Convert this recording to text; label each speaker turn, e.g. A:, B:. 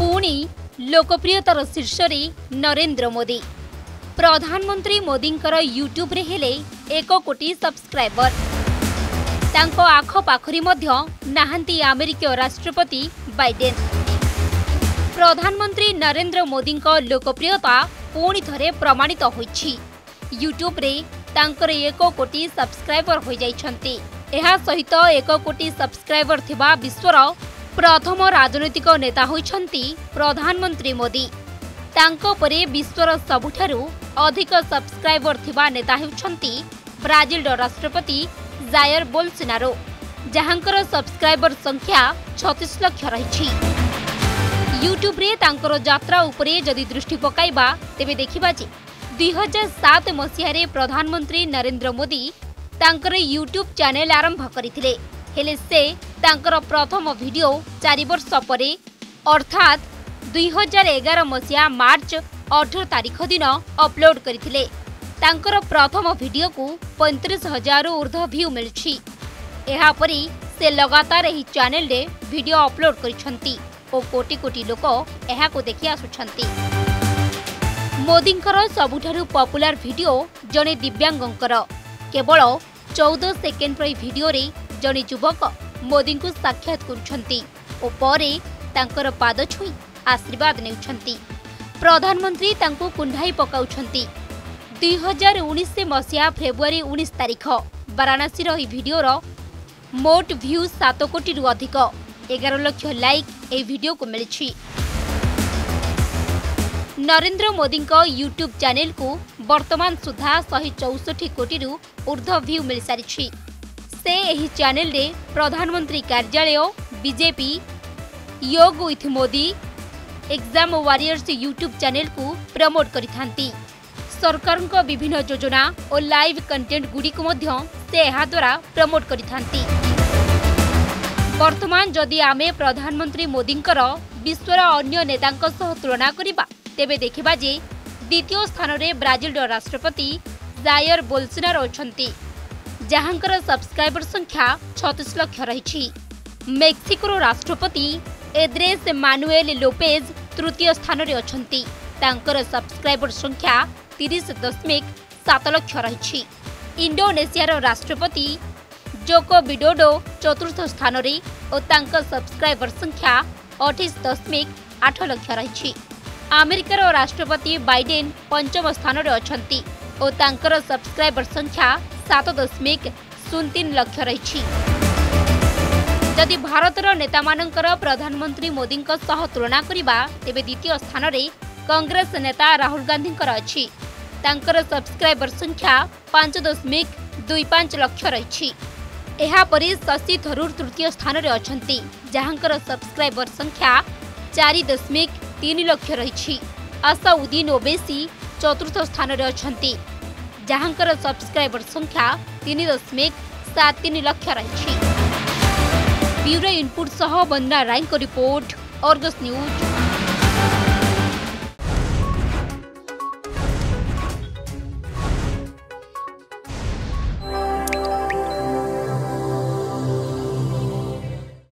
A: ପୁଣି ଲୋକପ୍ରିୟତାର ଶୀର୍ଷରେ ନରେନ୍ଦ୍ର ମୋଦି ପ୍ରଧାନମନ୍ତ୍ରୀ ମୋଦିଙ୍କର ୟୁଟ୍ୟୁବ୍ରେ ହେଲେ ଏକ କୋଟି ସବସ୍କ୍ରାଇବର ତାଙ୍କ ଆଖପାଖରେ ମଧ୍ୟ ନାହାନ୍ତି ଆମେରିକୀୟ ରାଷ୍ଟ୍ରପତି ବାଇଡେନ୍ ପ୍ରଧାନମନ୍ତ୍ରୀ ନରେନ୍ଦ୍ର ମୋଦିଙ୍କ ଲୋକପ୍ରିୟତା ପୁଣି ଥରେ ପ୍ରମାଣିତ ହୋଇଛି ୟୁଟ୍ୟୁବ୍ରେ ତାଙ୍କର ଏକ କୋଟି ସବସ୍କ୍ରାଇବର ହୋଇଯାଇଛନ୍ତି ଏହା ସହିତ ଏକ କୋଟି ସବସ୍କ୍ରାଇବର ଥିବା ବିଶ୍ୱର প্রথম রাজনৈতিক নেতা হয়েছেন প্রধানমন্ত্রী মোদি তাঁপরে বিশ্বর সবুঠার অধিক সবসক্রাইবর থিবা নেতা হচ্ছেন ব্রাজিলর রাষ্ট্রপতি জায়র বোলসিনারো যাহাঙ্কর সবসক্রাইবর সংখ্যা ছতিশ লক্ষ রয়েছে ইউট্যুব্রে তাঁকর যাত্রা উপরে যদি দৃষ্টি পকাইবা তেবে দেখিবা যে দুই হাজার সাত মসিহারে প্রধানমন্ত্রী নরেন্দ্র মোদি তাঁকর ইউট্যুব চ্যানেল আরম্ভ করে ହେଲେ ସେ ତାଙ୍କର ପ୍ରଥମ ଭିଡିଓ ଚାରି ବର୍ଷ ପରେ ଅର୍ଥାତ୍ ଦୁଇହଜାର ଏଗାର ମସିହା ମାର୍ଚ୍ଚ ଅଠର ତାରିଖ ଦିନ ଅପଲୋଡ୍ କରିଥିଲେ ତାଙ୍କର ପ୍ରଥମ ଭିଡିଓକୁ ପଇଁତିରିଶ ହଜାରରୁ ଉର୍ଦ୍ଧ୍ୱ ଭ୍ୟୁ ମିଳିଛି ଏହାପରେ ସେ ଲଗାତାର ଏହି ଚ୍ୟାନେଲରେ ଭିଡିଓ ଅପଲୋଡ୍ କରିଛନ୍ତି ଓ କୋଟି କୋଟି ଲୋକ ଏହାକୁ ଦେଖି ଆସୁଛନ୍ତି ମୋଦିଙ୍କର ସବୁଠାରୁ ପପୁଲାର ଭିଡିଓ ଜଣେ ଦିବ୍ୟାଙ୍ଗଙ୍କର କେବଳ ଚଉଦ ସେକେଣ୍ଡର ଏହି ଭିଡିଓରେ ଜଣେ ଯୁବକ ମୋଦିଙ୍କୁ ସାକ୍ଷାତ କରୁଛନ୍ତି ଓ ପରେ ତାଙ୍କର ପାଦ ଛୁଇଁ ଆଶୀର୍ବାଦ ନେଉଛନ୍ତି ପ୍ରଧାନମନ୍ତ୍ରୀ ତାଙ୍କୁ କୁଣ୍ଢାଇ ପକାଉଛନ୍ତି ଦୁଇ ହଜାର ଉଣେଇଶ ମସିହା ଫେବୃଆରୀ ଉଣେଇଶ ତାରିଖ ବାରାଣାସୀର ଏହି ଭିଡ଼ିଓର ମୋଟ ଭ୍ୟୁ ସାତ କୋଟିରୁ ଅଧିକ ଏଗାର ଲକ୍ଷ ଲାଇକ୍ ଏହି ଭିଡ଼ିଓକୁ ମିଳିଛି ନରେନ୍ଦ୍ର ମୋଦିଙ୍କ ୟୁଟ୍ୟୁବ୍ ଚ୍ୟାନେଲକୁ ବର୍ତ୍ତମାନ ସୁଦ୍ଧା ଶହେ ଚଉଷଠି କୋଟିରୁ ଉର୍ଦ୍ଧ୍ୱ ଭ୍ୟୁ ମିଳିସାରିଛି से समस्ते चेल प्रधानमंत्री कार्यालय BJP Yoga with Modi exam warriors YouTube channel को प्रमोट कर सरकार विभिन्न योजना और लाइव कंटेट गुड़िकारा प्रमोट कर बर्तमान जदि आम प्रधानमंत्री मोदी विश्वर अगर नेता तुलना करवा तेज देखाजे द्वितीय स्थान में ब्राजिल राष्ट्रपति जायर बोलसनार अच्छा ଯାହାଙ୍କର ସବସ୍କ୍ରାଇବର ସଂଖ୍ୟା ଛତିଶ ଲକ୍ଷ ରହିଛି ମେକ୍ସିକୋର ରାଷ୍ଟ୍ରପତି ଏଦ୍ରେସ୍ ମାନୁଏଲ୍ ଲୋପେଜ୍ ତୃତୀୟ ସ୍ଥାନରେ ଅଛନ୍ତି ତାଙ୍କର ସବସ୍କ୍ରାଇବର ସଂଖ୍ୟା ତିରିଶ ଦଶମିକ ସାତ ଲକ୍ଷ ରହିଛି ଇଣ୍ଡୋନେସିଆର ରାଷ୍ଟ୍ରପତି ଜୋକୋ ବିଡୋଡୋ ଚତୁର୍ଥ ସ୍ଥାନରେ ଓ ତାଙ୍କ ସବସ୍କ୍ରାଇବର ସଂଖ୍ୟା ଅଠେଇଶ ଦଶମିକ ଆଠ ଲକ୍ଷ ରହିଛି ଆମେରିକାର ରାଷ୍ଟ୍ରପତି ବାଇଡେନ୍ ପଞ୍ଚମ ସ୍ଥାନରେ ଅଛନ୍ତି ଓ ତାଙ୍କର ସବସ୍କ୍ରାଇବର ସଂଖ୍ୟା ସାତ ଦଶମିକ ଶୂନ ତିନି ଲକ୍ଷ ରହିଛି ଯଦି ଭାରତର ନେତାମାନଙ୍କର ପ୍ରଧାନମନ୍ତ୍ରୀ ମୋଦିଙ୍କ ସହ ତୁଳନା କରିବା ତେବେ ଦ୍ୱିତୀୟ ସ୍ଥାନରେ କଂଗ୍ରେସ ନେତା ରାହୁଲ ଗାନ୍ଧୀଙ୍କର ଅଛି ତାଙ୍କର ସବସ୍କ୍ରାଇବର ସଂଖ୍ୟା ପାଞ୍ଚ ଦଶମିକ ଦୁଇ ପାଞ୍ଚ ଲକ୍ଷ ରହିଛି ଏହାପରେ ଶଶି ଥରୁର ତୃତୀୟ ସ୍ଥାନରେ ଅଛନ୍ତି ଯାହାଙ୍କର ସବସ୍କ୍ରାଇବର ସଂଖ୍ୟା ଚାରି ଦଶମିକ ତିନି ଲକ୍ଷ ରହିଛି ଆସାଉଦ୍ଦିନ ଓବେସି ଚତୁର୍ଥ ସ୍ଥାନରେ ଅଛନ୍ତି जहां सब्सक्राइबर संख्या तीन दशमिक सात तीन लक्ष रही इनपुट सह बंदा राय रिपोर्ट अर्गस न्यूज़